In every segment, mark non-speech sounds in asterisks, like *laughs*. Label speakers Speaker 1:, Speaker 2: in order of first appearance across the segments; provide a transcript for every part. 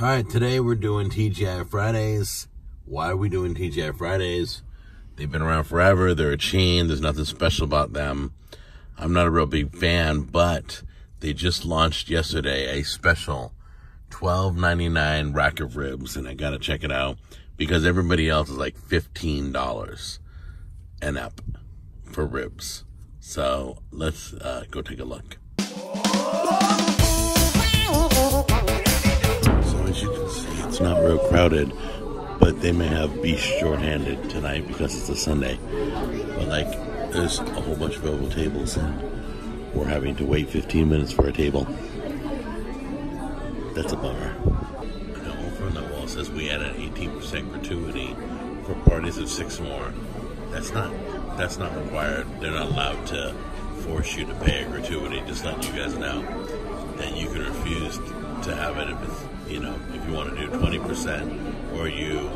Speaker 1: All right, today we're doing TGI Fridays. Why are we doing TGI Fridays? They've been around forever. They're a chain. There's nothing special about them. I'm not a real big fan, but they just launched yesterday a special $12.99 rack of ribs, and I gotta check it out because everybody else is like $15 and up for ribs. So let's uh, go take a look. Not real crowded, but they may have be short-handed tonight because it's a Sunday. But like, there's a whole bunch of available tables, and we're having to wait 15 minutes for a table. That's a bummer. The offer on the wall says we add an 18% gratuity for parties of six or more. That's not that's not required. They're not allowed to force you to pay a gratuity. Just letting you guys know that you can refuse to have it if it's you know, if you want to do 20% or you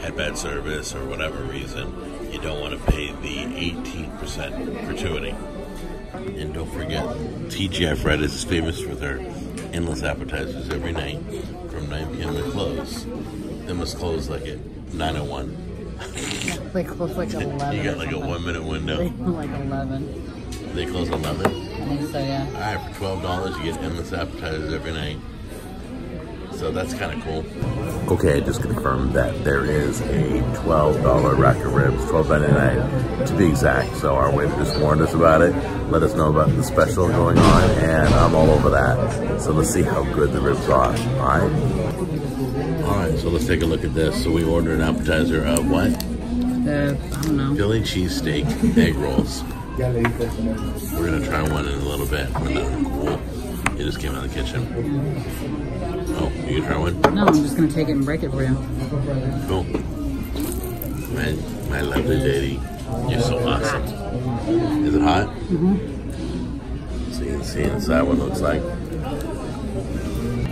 Speaker 1: had bad service or whatever reason, you don't want to pay the 18% gratuity. And don't forget, TGI Fridays is famous for their endless appetizers every night from 9 p.m. to close. They must close like at 9.01.
Speaker 2: they close like 11. *laughs*
Speaker 1: you got like a one minute window. *laughs*
Speaker 2: like 11.
Speaker 1: They close 11?
Speaker 2: I think so, yeah.
Speaker 1: All right, for $12, you get endless appetizers every night so that's kind of cool. Okay, I just confirmed that there is a $12 rack of ribs, $12.99 to be exact. So our waiter just warned us about it, let us know about the special going on, and I'm all over that. So let's see how good the ribs are, all right? All right, so let's take a look at this. So we ordered an appetizer of what?
Speaker 2: The, I don't know.
Speaker 1: Philly cheesesteak egg rolls. We're gonna try one in a little bit. Cool. It just came out of the kitchen. Oh, you gonna try one?
Speaker 2: No, I'm just gonna take it and break it for you.
Speaker 1: Cool. Man, my lovely lady, you're so awesome. Is it hot? Mm-hmm. So you can see inside what it looks like.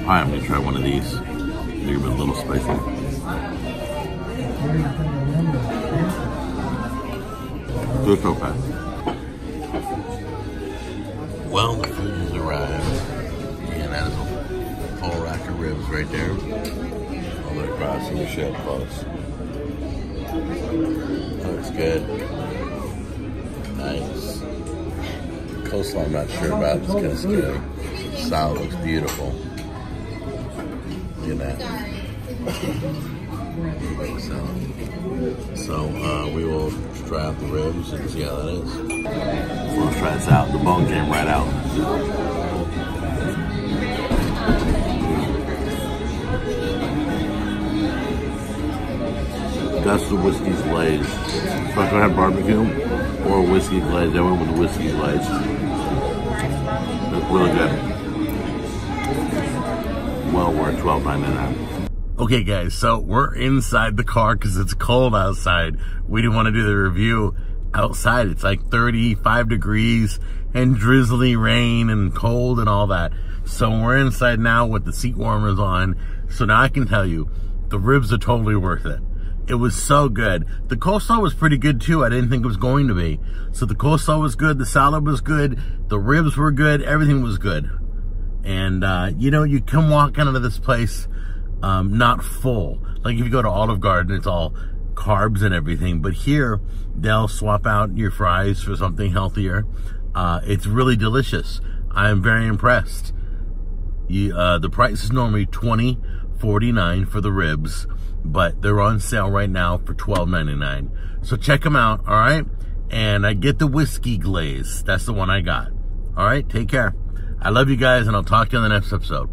Speaker 1: Alright, I'm gonna try one of these. Maybe a little spicy. Good okay. Well, the food has arrived full rack of ribs right there. All the across and you show close. Looks good. Nice. Coleslaw I'm not sure about, it's kind of scary. Salad looks beautiful. Look at that. So, so uh, we will try out the ribs and see how that is. Let's try this out. The bone came right out. That's the whiskey glaze. So I could have barbecue or whiskey glaze. I went with the whiskey glaze. It's really good. Well worth twelve ninety nine. Okay, guys, so we're inside the car because it's cold outside. We didn't want to do the review outside. It's like 35 degrees and drizzly rain and cold and all that. So we're inside now with the seat warmers on. So now I can tell you, the ribs are totally worth it. It was so good. The coleslaw was pretty good too. I didn't think it was going to be. So the coleslaw was good. The salad was good. The ribs were good. Everything was good. And, uh, you know, you come walking out of this place, um, not full. Like if you go to Olive Garden, it's all carbs and everything. But here, they'll swap out your fries for something healthier. Uh, it's really delicious. I am very impressed. You, uh, the price is normally twenty forty nine for the ribs but they're on sale right now for $12.99. So check them out, all right? And I get the whiskey glaze. That's the one I got. All right, take care. I love you guys, and I'll talk to you in the next episode.